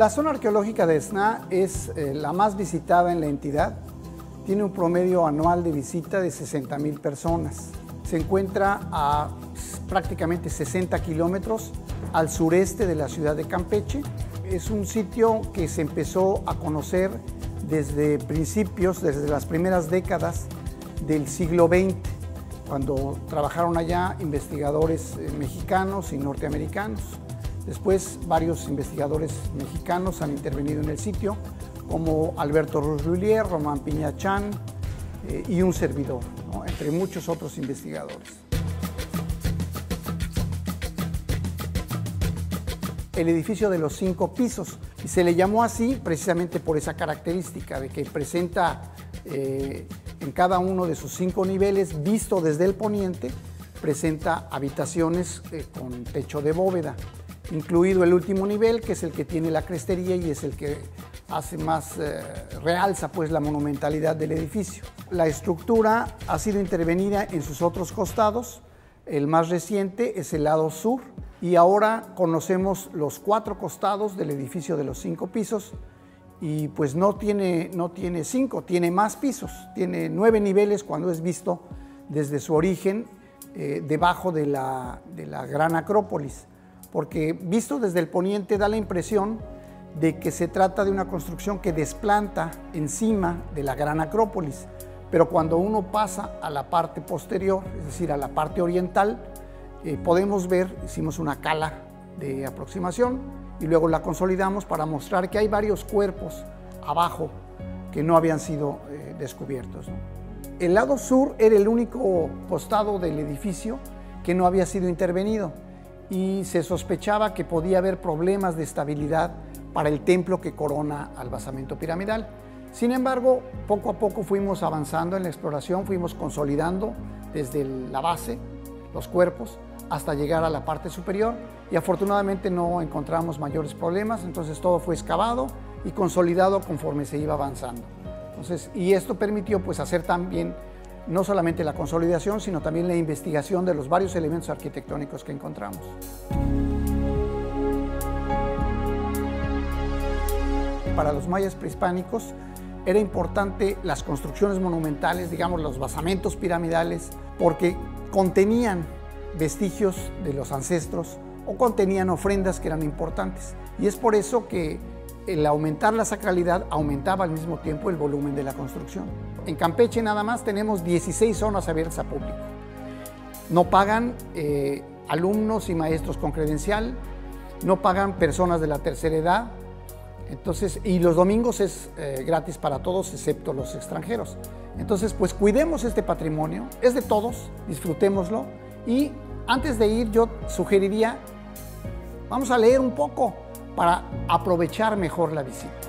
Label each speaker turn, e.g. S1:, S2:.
S1: La zona arqueológica de Esna es eh, la más visitada en la entidad. Tiene un promedio anual de visita de 60 mil personas. Se encuentra a prácticamente 60 kilómetros al sureste de la ciudad de Campeche. Es un sitio que se empezó a conocer desde principios, desde las primeras décadas del siglo XX, cuando trabajaron allá investigadores eh, mexicanos y norteamericanos. Después varios investigadores mexicanos han intervenido en el sitio, como Alberto Rullier, Román Piñachán eh, y un servidor, entre muchos otros investigadores. El edificio de los cinco pisos, y se le llamó así precisamente por esa característica de que presenta eh, en cada uno de sus cinco niveles, visto desde el poniente, presenta habitaciones eh, con techo de bóveda incluido el último nivel, que es el que tiene la crestería y es el que hace más, eh, realza pues la monumentalidad del edificio. La estructura ha sido intervenida en sus otros costados, el más reciente es el lado sur. Y ahora conocemos los cuatro costados del edificio de los cinco pisos. Y pues no tiene, no tiene cinco, tiene más pisos, tiene nueve niveles cuando es visto desde su origen eh, debajo de la, de la gran acrópolis porque visto desde el poniente da la impresión de que se trata de una construcción que desplanta encima de la gran acrópolis, pero cuando uno pasa a la parte posterior, es decir, a la parte oriental, eh, podemos ver, hicimos una cala de aproximación y luego la consolidamos para mostrar que hay varios cuerpos abajo que no habían sido eh, descubiertos. El lado sur era el único costado del edificio que no había sido intervenido y se sospechaba que podía haber problemas de estabilidad para el templo que corona al basamento piramidal. Sin embargo, poco a poco fuimos avanzando en la exploración, fuimos consolidando desde la base los cuerpos hasta llegar a la parte superior y afortunadamente no encontramos mayores problemas, entonces todo fue excavado y consolidado conforme se iba avanzando. Entonces, y esto permitió pues hacer también no solamente la consolidación, sino también la investigación de los varios elementos arquitectónicos que encontramos. Para los mayas prehispánicos era importante las construcciones monumentales, digamos los basamentos piramidales, porque contenían vestigios de los ancestros o contenían ofrendas que eran importantes. Y es por eso que el aumentar la sacralidad aumentaba al mismo tiempo el volumen de la construcción. En Campeche nada más tenemos 16 zonas abiertas a público. No pagan eh, alumnos y maestros con credencial, no pagan personas de la tercera edad, entonces, y los domingos es eh, gratis para todos excepto los extranjeros. Entonces, pues cuidemos este patrimonio, es de todos, disfrutémoslo y antes de ir yo sugeriría, vamos a leer un poco para aprovechar mejor la visita.